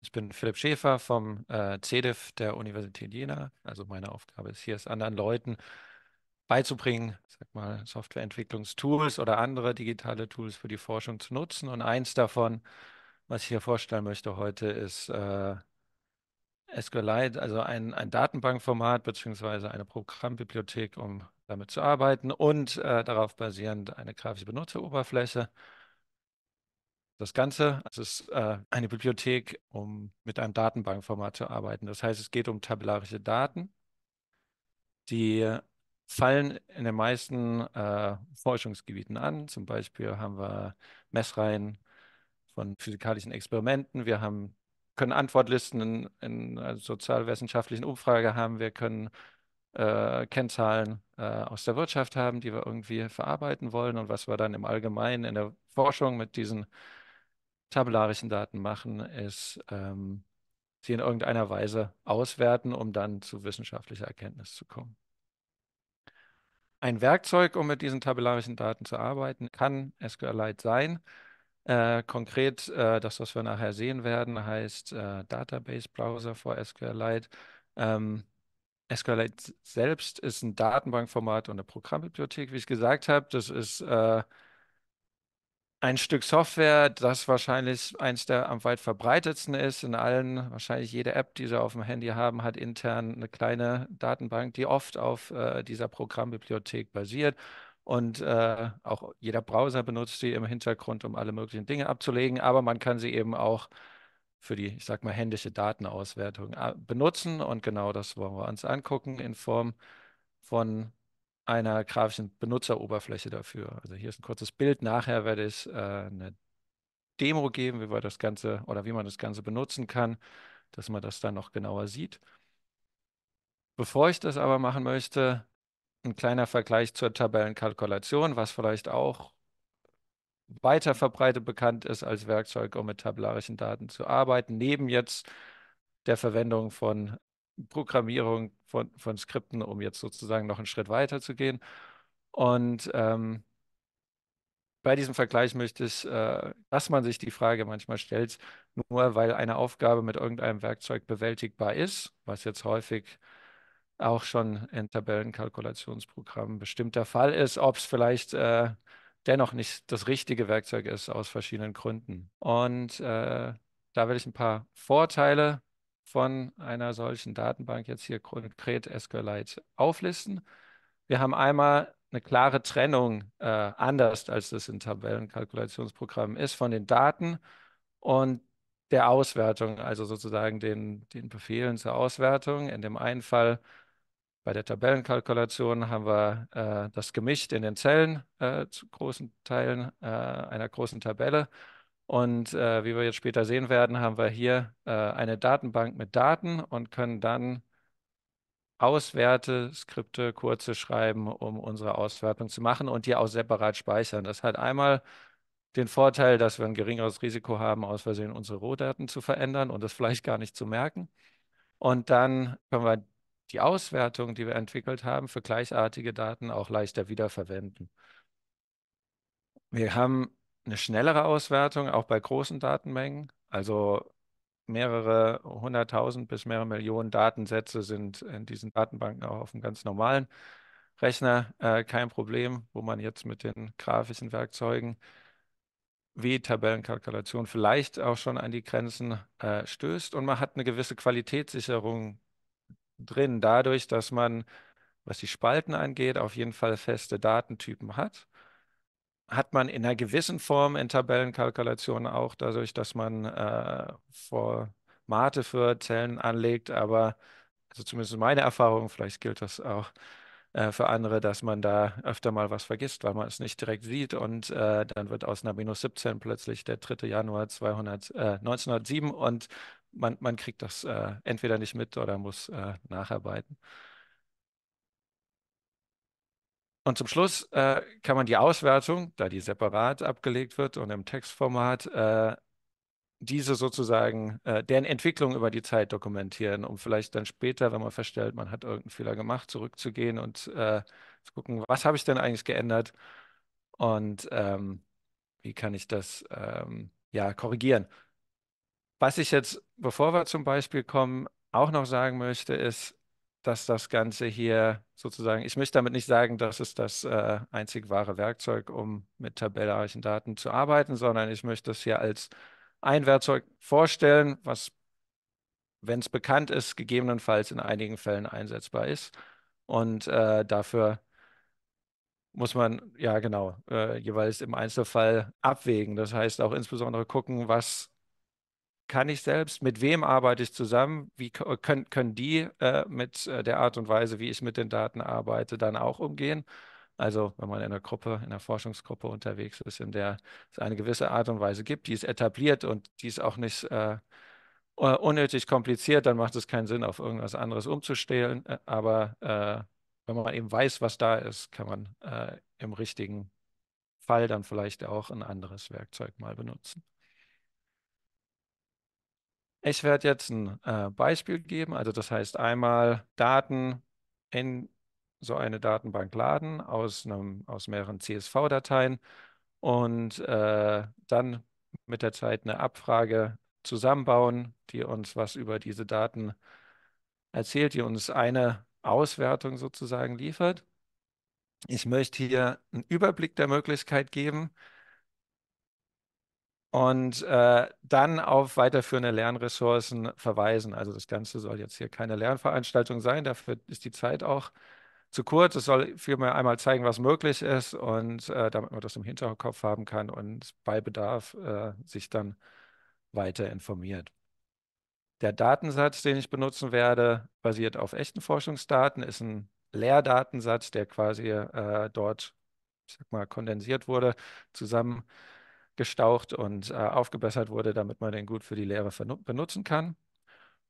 Ich bin Philipp Schäfer vom äh, CEDIF der Universität Jena. Also meine Aufgabe ist hier, es anderen Leuten beizubringen, sag mal, Softwareentwicklungstools oder andere digitale Tools für die Forschung zu nutzen. Und eins davon, was ich hier vorstellen möchte heute, ist äh, SQLite, also ein, ein Datenbankformat beziehungsweise eine Programmbibliothek, um damit zu arbeiten und äh, darauf basierend eine grafische Benutzeroberfläche. Das Ganze also ist äh, eine Bibliothek, um mit einem Datenbankformat zu arbeiten. Das heißt, es geht um tabellarische Daten, die fallen in den meisten äh, Forschungsgebieten an. Zum Beispiel haben wir Messreihen von physikalischen Experimenten. Wir haben, können Antwortlisten in, in einer sozialwissenschaftlichen Umfrage haben. Wir können äh, Kennzahlen äh, aus der Wirtschaft haben, die wir irgendwie verarbeiten wollen und was wir dann im Allgemeinen in der Forschung mit diesen tabellarischen Daten machen, ist ähm, sie in irgendeiner Weise auswerten, um dann zu wissenschaftlicher Erkenntnis zu kommen. Ein Werkzeug, um mit diesen tabellarischen Daten zu arbeiten, kann SQLite sein. Äh, konkret, äh, das, was wir nachher sehen werden, heißt äh, Database Browser for SQLite. Ähm, SQLite selbst ist ein Datenbankformat und eine Programmbibliothek, wie ich gesagt habe. Das ist äh, ein Stück Software, das wahrscheinlich eins der am weit verbreitetsten ist. In allen, wahrscheinlich jede App, die Sie auf dem Handy haben, hat intern eine kleine Datenbank, die oft auf äh, dieser Programmbibliothek basiert. Und äh, auch jeder Browser benutzt sie im Hintergrund, um alle möglichen Dinge abzulegen. Aber man kann sie eben auch für die, ich sag mal, händische Datenauswertung äh, benutzen. Und genau das wollen wir uns angucken in Form von einer grafischen Benutzeroberfläche dafür. Also hier ist ein kurzes Bild. Nachher werde ich äh, eine Demo geben, wie wir das Ganze oder wie man das Ganze benutzen kann, dass man das dann noch genauer sieht. Bevor ich das aber machen möchte, ein kleiner Vergleich zur Tabellenkalkulation, was vielleicht auch weiter verbreitet bekannt ist als Werkzeug, um mit tabellarischen Daten zu arbeiten, neben jetzt der Verwendung von Programmierung von, von Skripten, um jetzt sozusagen noch einen Schritt weiter zu gehen. Und ähm, bei diesem Vergleich möchte ich, äh, dass man sich die Frage manchmal stellt, nur weil eine Aufgabe mit irgendeinem Werkzeug bewältigbar ist, was jetzt häufig auch schon in Tabellenkalkulationsprogrammen bestimmt der Fall ist, ob es vielleicht äh, dennoch nicht das richtige Werkzeug ist aus verschiedenen Gründen. Und äh, da will ich ein paar Vorteile von einer solchen Datenbank jetzt hier konkret SQLite auflisten. Wir haben einmal eine klare Trennung, äh, anders als das in Tabellenkalkulationsprogrammen ist, von den Daten und der Auswertung, also sozusagen den, den Befehlen zur Auswertung. In dem einen Fall bei der Tabellenkalkulation haben wir äh, das gemischt in den Zellen äh, zu großen Teilen äh, einer großen Tabelle. Und äh, wie wir jetzt später sehen werden, haben wir hier äh, eine Datenbank mit Daten und können dann Auswerte, Skripte, kurze schreiben, um unsere Auswertung zu machen und die auch separat speichern. Das hat einmal den Vorteil, dass wir ein geringeres Risiko haben, aus Versehen unsere Rohdaten zu verändern und das vielleicht gar nicht zu merken. Und dann können wir die Auswertung, die wir entwickelt haben, für gleichartige Daten auch leichter wiederverwenden. Wir haben eine schnellere Auswertung, auch bei großen Datenmengen. Also mehrere hunderttausend bis mehrere Millionen Datensätze sind in diesen Datenbanken auch auf einem ganz normalen Rechner äh, kein Problem, wo man jetzt mit den grafischen Werkzeugen wie Tabellenkalkulation vielleicht auch schon an die Grenzen äh, stößt. Und man hat eine gewisse Qualitätssicherung drin, dadurch, dass man, was die Spalten angeht, auf jeden Fall feste Datentypen hat hat man in einer gewissen Form in Tabellenkalkulationen auch dadurch, dass man äh, Formate für Zellen anlegt, aber also zumindest meine Erfahrung, vielleicht gilt das auch äh, für andere, dass man da öfter mal was vergisst, weil man es nicht direkt sieht und äh, dann wird aus einer minus 17 plötzlich der 3. Januar 200, äh, 1907 und man, man kriegt das äh, entweder nicht mit oder muss äh, nacharbeiten. Und zum Schluss äh, kann man die Auswertung, da die separat abgelegt wird und im Textformat, äh, diese sozusagen, äh, deren Entwicklung über die Zeit dokumentieren, um vielleicht dann später, wenn man feststellt, man hat irgendeinen Fehler gemacht, zurückzugehen und äh, zu gucken, was habe ich denn eigentlich geändert und ähm, wie kann ich das ähm, ja korrigieren. Was ich jetzt bevor wir zum Beispiel kommen, auch noch sagen möchte, ist, dass das Ganze hier sozusagen, ich möchte damit nicht sagen, das ist das äh, einzig wahre Werkzeug, um mit tabellarischen Daten zu arbeiten, sondern ich möchte es hier als ein Werkzeug vorstellen, was, wenn es bekannt ist, gegebenenfalls in einigen Fällen einsetzbar ist. Und äh, dafür muss man, ja genau, äh, jeweils im Einzelfall abwägen. Das heißt auch insbesondere gucken, was kann ich selbst, mit wem arbeite ich zusammen, wie können, können die äh, mit äh, der Art und Weise, wie ich mit den Daten arbeite, dann auch umgehen. Also wenn man in einer Gruppe, in einer Forschungsgruppe unterwegs ist, in der es eine gewisse Art und Weise gibt, die ist etabliert und die ist auch nicht äh, unnötig kompliziert, dann macht es keinen Sinn, auf irgendwas anderes umzustellen. Äh, aber äh, wenn man eben weiß, was da ist, kann man äh, im richtigen Fall dann vielleicht auch ein anderes Werkzeug mal benutzen. Ich werde jetzt ein äh, Beispiel geben, also das heißt einmal Daten in so eine Datenbank laden aus, einem, aus mehreren CSV-Dateien und äh, dann mit der Zeit eine Abfrage zusammenbauen, die uns was über diese Daten erzählt, die uns eine Auswertung sozusagen liefert. Ich möchte hier einen Überblick der Möglichkeit geben, und äh, dann auf weiterführende Lernressourcen verweisen. Also das Ganze soll jetzt hier keine Lernveranstaltung sein, dafür ist die Zeit auch zu kurz. Es soll vielmehr einmal zeigen, was möglich ist und äh, damit man das im Hinterkopf haben kann und bei Bedarf äh, sich dann weiter informiert. Der Datensatz, den ich benutzen werde, basiert auf echten Forschungsdaten, ist ein Lehrdatensatz, der quasi äh, dort, ich sag mal, kondensiert wurde, zusammen gestaucht und äh, aufgebessert wurde, damit man den gut für die Lehre benutzen kann.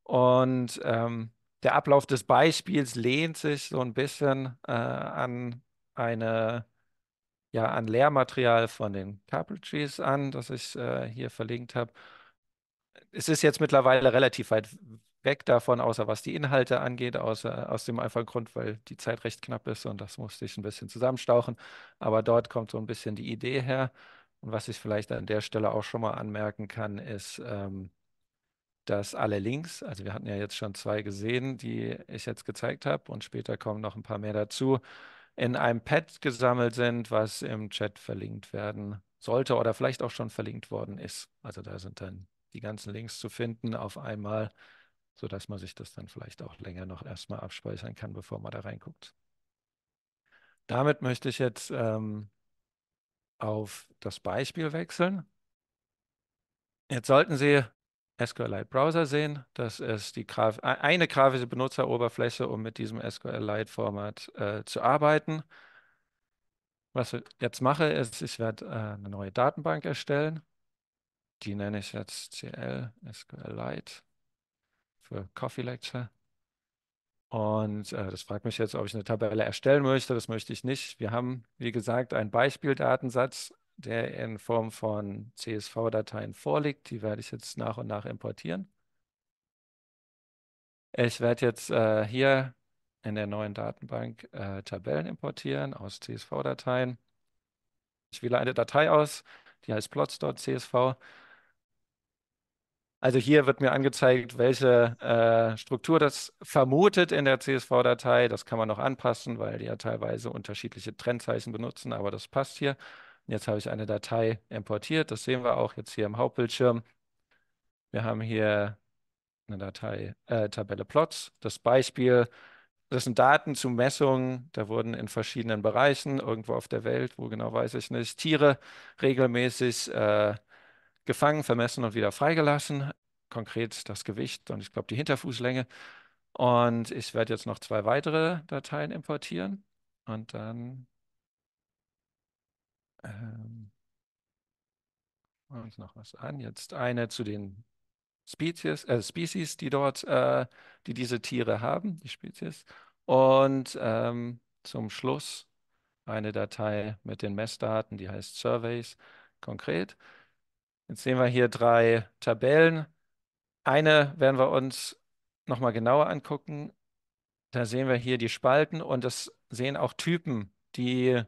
Und ähm, der Ablauf des Beispiels lehnt sich so ein bisschen äh, an eine ja, an Lehrmaterial von den Couple Trees an, das ich äh, hier verlinkt habe. Es ist jetzt mittlerweile relativ weit weg davon, außer was die Inhalte angeht, außer aus dem einfachen Grund, weil die Zeit recht knapp ist und das musste ich ein bisschen zusammenstauchen. Aber dort kommt so ein bisschen die Idee her. Und was ich vielleicht an der Stelle auch schon mal anmerken kann, ist, ähm, dass alle Links, also wir hatten ja jetzt schon zwei gesehen, die ich jetzt gezeigt habe und später kommen noch ein paar mehr dazu, in einem Pad gesammelt sind, was im Chat verlinkt werden sollte oder vielleicht auch schon verlinkt worden ist. Also da sind dann die ganzen Links zu finden auf einmal, sodass man sich das dann vielleicht auch länger noch erstmal abspeichern kann, bevor man da reinguckt. Damit möchte ich jetzt ähm, auf das Beispiel wechseln. Jetzt sollten Sie SQLite Browser sehen. Das ist die Graf eine grafische Benutzeroberfläche, um mit diesem SQLite-Format äh, zu arbeiten. Was ich jetzt mache, ist, ich werde äh, eine neue Datenbank erstellen. Die nenne ich jetzt CL SQLite für Coffee Lecture. Und äh, das fragt mich jetzt, ob ich eine Tabelle erstellen möchte. Das möchte ich nicht. Wir haben, wie gesagt, einen Beispieldatensatz, der in Form von CSV-Dateien vorliegt. Die werde ich jetzt nach und nach importieren. Ich werde jetzt äh, hier in der neuen Datenbank äh, Tabellen importieren aus CSV-Dateien. Ich wähle eine Datei aus, die heißt plots.csv. Also hier wird mir angezeigt, welche äh, Struktur das vermutet in der CSV-Datei. Das kann man noch anpassen, weil die ja teilweise unterschiedliche Trennzeichen benutzen, aber das passt hier. Jetzt habe ich eine Datei importiert. Das sehen wir auch jetzt hier im Hauptbildschirm. Wir haben hier eine Datei, äh, Tabelle Plots. Das Beispiel, das sind Daten zu Messungen. Da wurden in verschiedenen Bereichen, irgendwo auf der Welt, wo genau weiß ich nicht, Tiere regelmäßig äh, gefangen, vermessen und wieder freigelassen. Konkret das Gewicht und ich glaube die Hinterfußlänge. Und ich werde jetzt noch zwei weitere Dateien importieren und dann ähm, uns noch was an. Jetzt eine zu den Spezies, äh, Species, die dort, äh, die diese Tiere haben, die Spezies. Und ähm, zum Schluss eine Datei mit den Messdaten, die heißt Surveys konkret. Jetzt sehen wir hier drei Tabellen. Eine werden wir uns nochmal genauer angucken. Da sehen wir hier die Spalten und das sehen auch Typen, die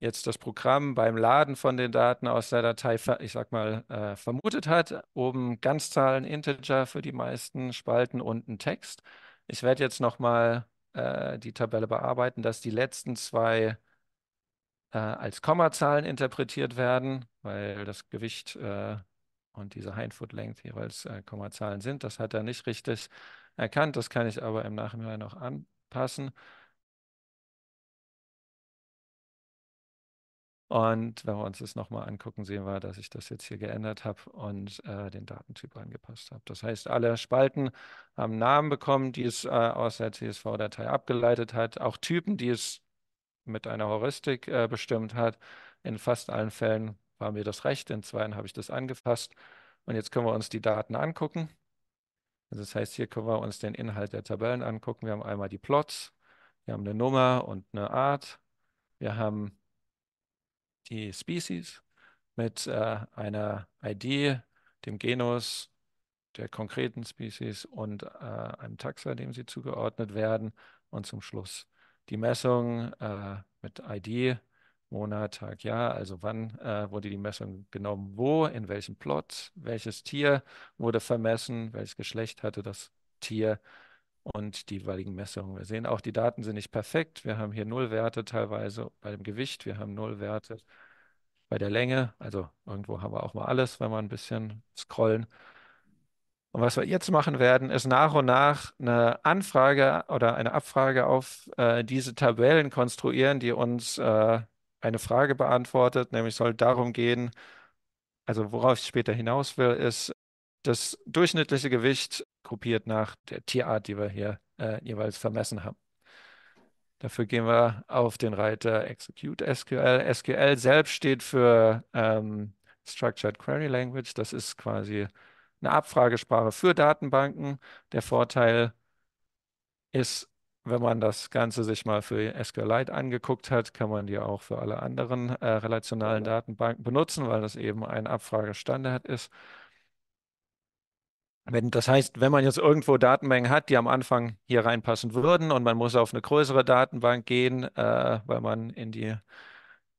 jetzt das Programm beim Laden von den Daten aus der Datei, ich sag mal, äh, vermutet hat. Oben Ganzzahlen, Integer für die meisten Spalten, unten Text. Ich werde jetzt nochmal äh, die Tabelle bearbeiten, dass die letzten zwei äh, als Kommazahlen interpretiert werden, weil das Gewicht äh, und diese Hindfoot Length jeweils äh, Kommazahlen sind. Das hat er nicht richtig erkannt. Das kann ich aber im Nachhinein noch anpassen. Und wenn wir uns das nochmal angucken, sehen wir, dass ich das jetzt hier geändert habe und äh, den Datentyp angepasst habe. Das heißt, alle Spalten haben Namen bekommen, die es äh, aus der CSV-Datei abgeleitet hat, auch Typen, die es mit einer Heuristik äh, bestimmt hat. In fast allen Fällen war mir das recht, in zweien habe ich das angepasst. Und jetzt können wir uns die Daten angucken. Also das heißt, hier können wir uns den Inhalt der Tabellen angucken. Wir haben einmal die Plots, wir haben eine Nummer und eine Art. Wir haben die Species mit äh, einer ID, dem Genus der konkreten Species und äh, einem Taxa, dem sie zugeordnet werden. Und zum Schluss die Messung äh, mit ID, Monat, Tag, Jahr, also wann äh, wurde die Messung genommen, wo, in welchem Plot, welches Tier wurde vermessen, welches Geschlecht hatte das Tier und die jeweiligen Messungen. Wir sehen auch, die Daten sind nicht perfekt. Wir haben hier Nullwerte teilweise bei dem Gewicht, wir haben Nullwerte bei der Länge, also irgendwo haben wir auch mal alles, wenn wir ein bisschen scrollen. Und was wir jetzt machen werden, ist nach und nach eine Anfrage oder eine Abfrage auf äh, diese Tabellen konstruieren, die uns äh, eine Frage beantwortet, nämlich soll darum gehen, also worauf ich später hinaus will, ist das durchschnittliche Gewicht gruppiert nach der Tierart, die wir hier äh, jeweils vermessen haben. Dafür gehen wir auf den Reiter Execute SQL. SQL selbst steht für ähm, Structured Query Language. Das ist quasi eine Abfragesprache für Datenbanken. Der Vorteil ist, wenn man das Ganze sich mal für SQLite angeguckt hat, kann man die auch für alle anderen äh, relationalen Datenbanken benutzen, weil das eben ein Abfragestandard ist. Wenn, das heißt, wenn man jetzt irgendwo Datenmengen hat, die am Anfang hier reinpassen würden und man muss auf eine größere Datenbank gehen, äh, weil man in die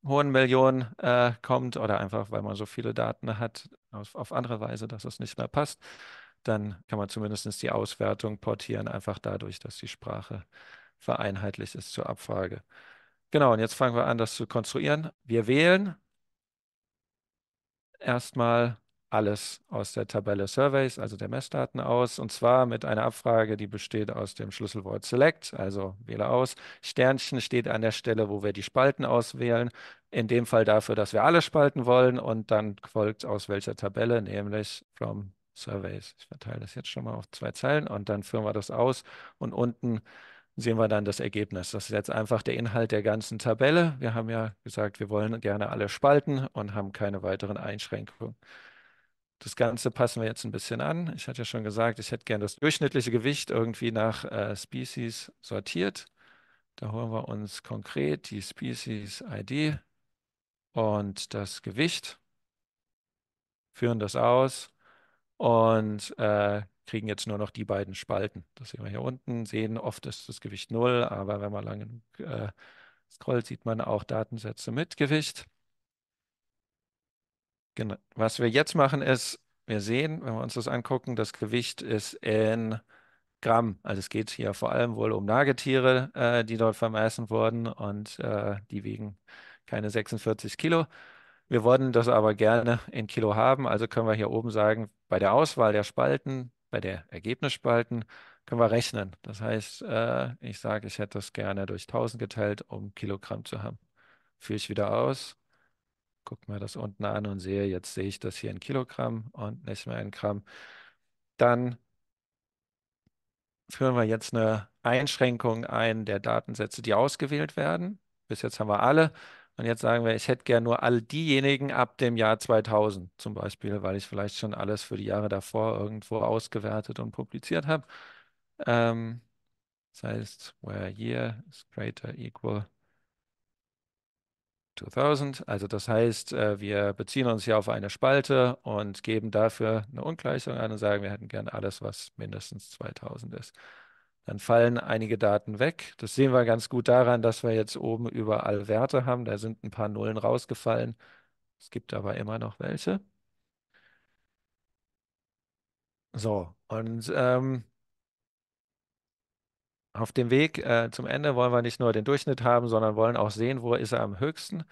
hohen Millionen äh, kommt oder einfach, weil man so viele Daten hat, auf, auf andere Weise, dass es nicht mehr passt, dann kann man zumindest die Auswertung portieren, einfach dadurch, dass die Sprache vereinheitlicht ist zur Abfrage. Genau, und jetzt fangen wir an, das zu konstruieren. Wir wählen erstmal alles aus der Tabelle Surveys, also der Messdaten aus, und zwar mit einer Abfrage, die besteht aus dem Schlüsselwort Select, also wähle aus. Sternchen steht an der Stelle, wo wir die Spalten auswählen, in dem Fall dafür, dass wir alle Spalten wollen und dann folgt aus welcher Tabelle, nämlich from Surveys. Ich verteile das jetzt schon mal auf zwei Zeilen und dann führen wir das aus und unten sehen wir dann das Ergebnis. Das ist jetzt einfach der Inhalt der ganzen Tabelle. Wir haben ja gesagt, wir wollen gerne alle Spalten und haben keine weiteren Einschränkungen. Das Ganze passen wir jetzt ein bisschen an. Ich hatte ja schon gesagt, ich hätte gerne das durchschnittliche Gewicht irgendwie nach äh, Species sortiert. Da holen wir uns konkret die Species-ID und das Gewicht, führen das aus und äh, kriegen jetzt nur noch die beiden Spalten. Das sehen wir hier unten, sehen oft ist das Gewicht 0, aber wenn man lange äh, scrollt, sieht man auch Datensätze mit Gewicht. Genau. Was wir jetzt machen ist, wir sehen, wenn wir uns das angucken, das Gewicht ist in Gramm. Also es geht hier vor allem wohl um Nagetiere, äh, die dort vermessen wurden und äh, die wiegen keine 46 Kilo. Wir wollen das aber gerne in Kilo haben, also können wir hier oben sagen, bei der Auswahl der Spalten, bei der Ergebnisspalten, können wir rechnen. Das heißt, äh, ich sage, ich hätte das gerne durch 1000 geteilt, um Kilogramm zu haben. Führe ich wieder aus, gucke mir das unten an und sehe, jetzt sehe ich das hier in Kilogramm und nicht mehr in Gramm. Dann führen wir jetzt eine Einschränkung ein der Datensätze, die ausgewählt werden. Bis jetzt haben wir alle. Und jetzt sagen wir, ich hätte gern nur all diejenigen ab dem Jahr 2000 zum Beispiel, weil ich vielleicht schon alles für die Jahre davor irgendwo ausgewertet und publiziert habe. Ähm, das heißt, where year is greater equal 2000. Also das heißt, äh, wir beziehen uns hier auf eine Spalte und geben dafür eine Ungleichung an und sagen, wir hätten gerne alles, was mindestens 2000 ist. Dann fallen einige Daten weg. Das sehen wir ganz gut daran, dass wir jetzt oben überall Werte haben. Da sind ein paar Nullen rausgefallen. Es gibt aber immer noch welche. So, und ähm, auf dem Weg äh, zum Ende wollen wir nicht nur den Durchschnitt haben, sondern wollen auch sehen, wo ist er am höchsten.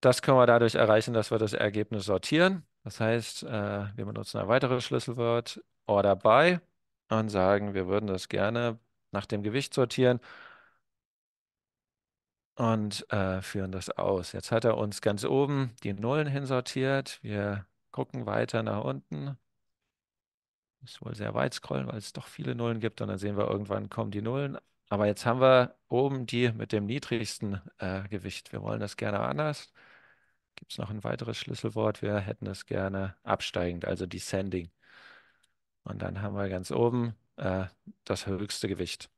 Das können wir dadurch erreichen, dass wir das Ergebnis sortieren. Das heißt, äh, wir benutzen ein weiteres Schlüsselwort, Order by, und sagen, wir würden das gerne nach dem Gewicht sortieren und äh, führen das aus. Jetzt hat er uns ganz oben die Nullen hinsortiert. Wir gucken weiter nach unten. Muss wohl sehr weit scrollen, weil es doch viele Nullen gibt und dann sehen wir irgendwann kommen die Nullen. Aber jetzt haben wir oben die mit dem niedrigsten äh, Gewicht. Wir wollen das gerne anders. Gibt es noch ein weiteres Schlüsselwort? Wir hätten es gerne absteigend, also descending. Und dann haben wir ganz oben äh, das höchste Gewicht.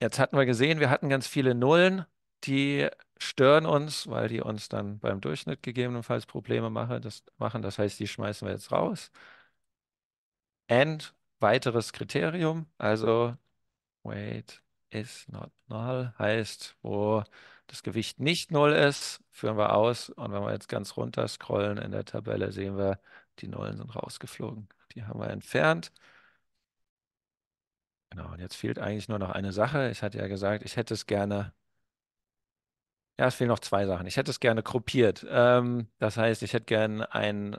Jetzt hatten wir gesehen, wir hatten ganz viele Nullen, die stören uns, weil die uns dann beim Durchschnitt gegebenenfalls Probleme machen. Das, machen. das heißt, die schmeißen wir jetzt raus. And weiteres Kriterium, also weight is not null, heißt, wo das Gewicht nicht null ist, führen wir aus. Und wenn wir jetzt ganz runter scrollen in der Tabelle, sehen wir, die Nullen sind rausgeflogen. Die haben wir entfernt. Genau, und jetzt fehlt eigentlich nur noch eine Sache. Ich hatte ja gesagt, ich hätte es gerne. Ja, es fehlen noch zwei Sachen. Ich hätte es gerne gruppiert. Ähm, das heißt, ich hätte gerne ein,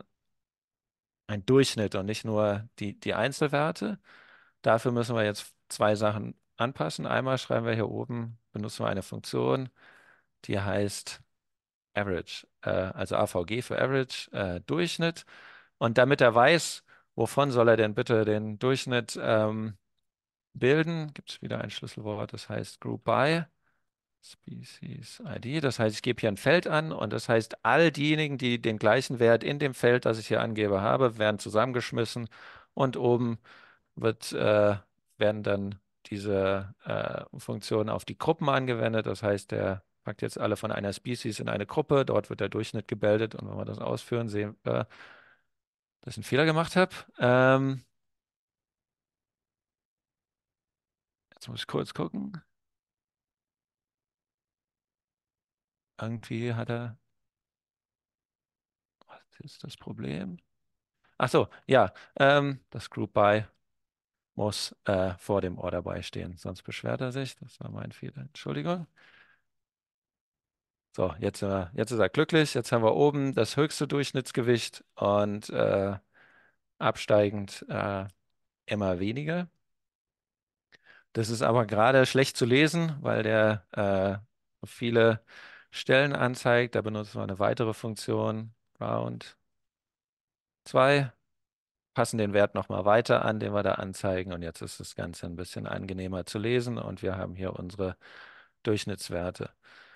ein Durchschnitt und nicht nur die, die Einzelwerte. Dafür müssen wir jetzt zwei Sachen anpassen. Einmal schreiben wir hier oben, benutzen wir eine Funktion, die heißt Average, äh, also AVG für Average, äh, Durchschnitt. Und damit er weiß, wovon soll er denn bitte den Durchschnitt ähm, bilden, gibt es wieder ein Schlüsselwort, das heißt Group by Species ID. Das heißt, ich gebe hier ein Feld an und das heißt, all diejenigen, die den gleichen Wert in dem Feld, das ich hier angebe, habe, werden zusammengeschmissen und oben wird, äh, werden dann diese äh, Funktionen auf die Gruppen angewendet. Das heißt, der packt jetzt alle von einer Species in eine Gruppe. Dort wird der Durchschnitt gebildet und wenn wir das ausführen, sehen wir, dass ich einen Fehler gemacht habe. Ähm, jetzt muss ich kurz gucken. Irgendwie hat er. Was ist das Problem? Ach so, ja, ähm, das Group By muss äh, vor dem Order By stehen, sonst beschwert er sich. Das war mein Fehler. Entschuldigung. So, jetzt, äh, jetzt ist er glücklich. Jetzt haben wir oben das höchste Durchschnittsgewicht und äh, absteigend äh, immer weniger. Das ist aber gerade schlecht zu lesen, weil der äh, viele Stellen anzeigt. Da benutzen wir eine weitere Funktion, round 2, passen den Wert nochmal weiter an, den wir da anzeigen. Und jetzt ist das Ganze ein bisschen angenehmer zu lesen und wir haben hier unsere Durchschnittswerte.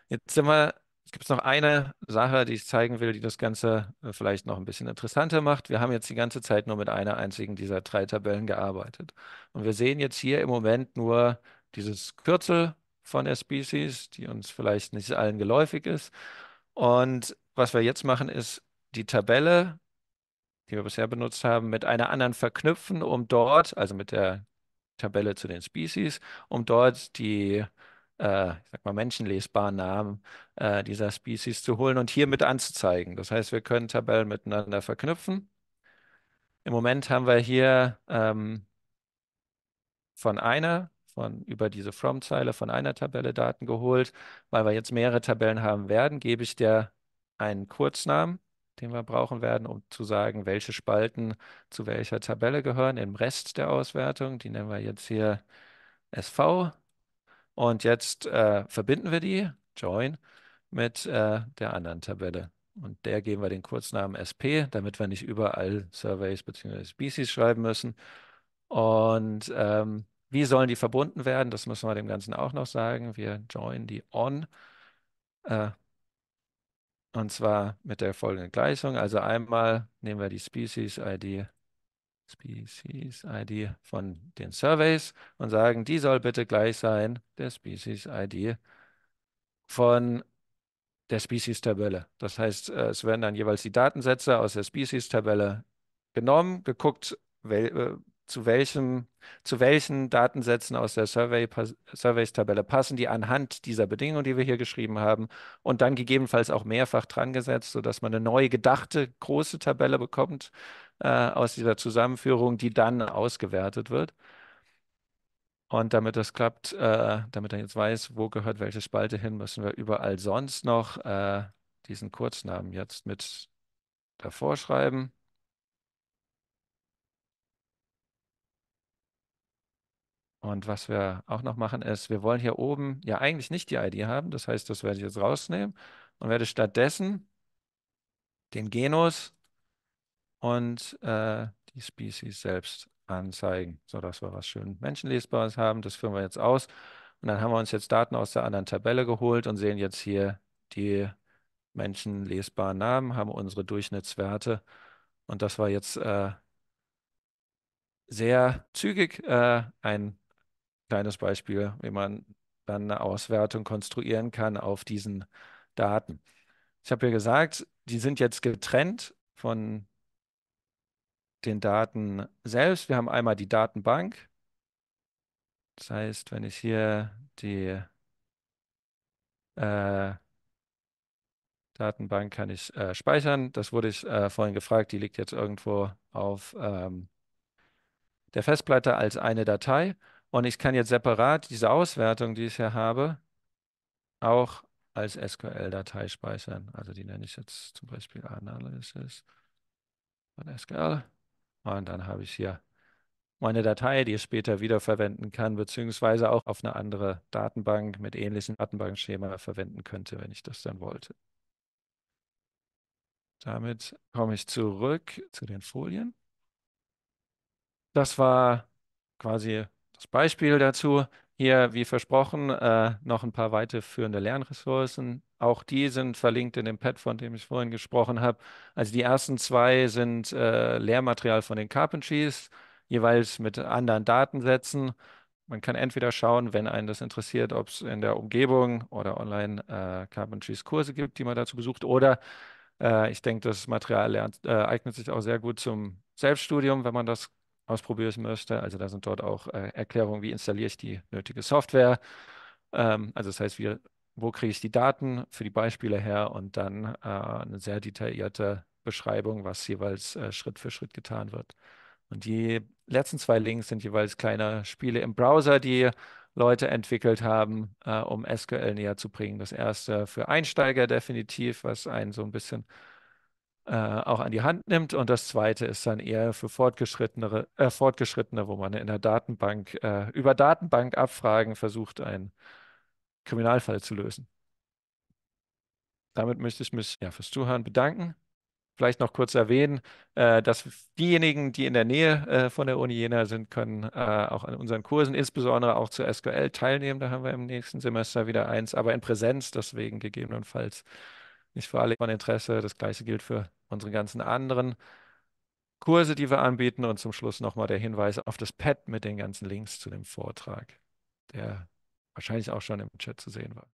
Jetzt sind wir es gibt noch eine Sache, die ich zeigen will, die das Ganze äh, vielleicht noch ein bisschen interessanter macht. Wir haben jetzt die ganze Zeit nur mit einer einzigen dieser drei Tabellen gearbeitet. Und wir sehen jetzt hier im Moment nur dieses Kürzel von der Species, die uns vielleicht nicht allen geläufig ist. Und was wir jetzt machen, ist die Tabelle, die wir bisher benutzt haben, mit einer anderen verknüpfen, um dort, also mit der Tabelle zu den Species, um dort die äh, ich sag mal, menschenlesbaren Namen äh, dieser Species zu holen und hier mit anzuzeigen. Das heißt, wir können Tabellen miteinander verknüpfen. Im Moment haben wir hier ähm, von einer, von über diese From-Zeile von einer Tabelle Daten geholt. Weil wir jetzt mehrere Tabellen haben werden, gebe ich dir einen Kurznamen, den wir brauchen werden, um zu sagen, welche Spalten zu welcher Tabelle gehören im Rest der Auswertung. Die nennen wir jetzt hier SV. Und jetzt äh, verbinden wir die, Join, mit äh, der anderen Tabelle. Und der geben wir den Kurznamen SP, damit wir nicht überall Surveys bzw. Species schreiben müssen. Und ähm, wie sollen die verbunden werden? Das müssen wir dem Ganzen auch noch sagen. Wir join die on. Äh, und zwar mit der folgenden Gleichung. Also einmal nehmen wir die Species-ID Species ID von den Surveys und sagen, die soll bitte gleich sein der Species ID von der Species-Tabelle. Das heißt, äh, es werden dann jeweils die Datensätze aus der Species-Tabelle genommen, geguckt, wel, äh, zu welchem, zu welchen Datensätzen aus der Survey, Surveys-Tabelle passen die anhand dieser Bedingungen, die wir hier geschrieben haben, und dann gegebenenfalls auch mehrfach dran gesetzt, sodass man eine neu gedachte große Tabelle bekommt äh, aus dieser Zusammenführung, die dann ausgewertet wird. Und damit das klappt, äh, damit er jetzt weiß, wo gehört welche Spalte hin, müssen wir überall sonst noch äh, diesen Kurznamen jetzt mit davor schreiben. Und was wir auch noch machen ist, wir wollen hier oben ja eigentlich nicht die ID haben. Das heißt, das werde ich jetzt rausnehmen und werde stattdessen den Genus und äh, die Species selbst anzeigen, sodass wir was schön Menschenlesbares haben. Das führen wir jetzt aus. Und dann haben wir uns jetzt Daten aus der anderen Tabelle geholt und sehen jetzt hier die menschenlesbaren Namen, haben unsere Durchschnittswerte. Und das war jetzt äh, sehr zügig äh, ein kleines Beispiel, wie man dann eine Auswertung konstruieren kann auf diesen Daten. Ich habe ja gesagt, die sind jetzt getrennt von den Daten selbst. Wir haben einmal die Datenbank. Das heißt, wenn ich hier die äh, Datenbank kann ich äh, speichern. Das wurde ich äh, vorhin gefragt. Die liegt jetzt irgendwo auf ähm, der Festplatte als eine Datei. Und ich kann jetzt separat diese Auswertung, die ich hier habe, auch als SQL-Datei speichern. Also die nenne ich jetzt zum Beispiel Analysis von SQL. Und dann habe ich hier meine Datei, die ich später wiederverwenden kann, beziehungsweise auch auf eine andere Datenbank mit ähnlichem Datenbankschema verwenden könnte, wenn ich das dann wollte. Damit komme ich zurück zu den Folien. Das war quasi das Beispiel dazu. Hier, wie versprochen, äh, noch ein paar weiterführende Lernressourcen. Auch die sind verlinkt in dem Pad, von dem ich vorhin gesprochen habe. Also die ersten zwei sind äh, Lehrmaterial von den Carpentries, jeweils mit anderen Datensätzen. Man kann entweder schauen, wenn einen das interessiert, ob es in der Umgebung oder online äh, Carpentries Kurse gibt, die man dazu besucht. Oder äh, ich denke, das Material lernt, äh, eignet sich auch sehr gut zum Selbststudium, wenn man das ausprobieren möchte. Also da sind dort auch äh, Erklärungen, wie installiere ich die nötige Software. Ähm, also das heißt, wie, wo kriege ich die Daten für die Beispiele her und dann äh, eine sehr detaillierte Beschreibung, was jeweils äh, Schritt für Schritt getan wird. Und die letzten zwei Links sind jeweils kleine Spiele im Browser, die Leute entwickelt haben, äh, um SQL näher zu bringen. Das erste für Einsteiger definitiv, was einen so ein bisschen äh, auch an die Hand nimmt. Und das zweite ist dann eher für Fortgeschrittene, äh, Fortgeschrittene wo man in der Datenbank äh, über Datenbankabfragen versucht, einen Kriminalfall zu lösen. Damit möchte ich mich ja, fürs Zuhören bedanken. Vielleicht noch kurz erwähnen, äh, dass diejenigen, die in der Nähe äh, von der Uni Jena sind, können auch an unseren Kursen, insbesondere auch zu SQL, teilnehmen. Da haben wir im nächsten Semester wieder eins, aber in Präsenz, deswegen gegebenenfalls nicht für alle von Interesse. Das gleiche gilt für unsere ganzen anderen Kurse, die wir anbieten. Und zum Schluss nochmal der Hinweis auf das Pad mit den ganzen Links zu dem Vortrag, der wahrscheinlich auch schon im Chat zu sehen war.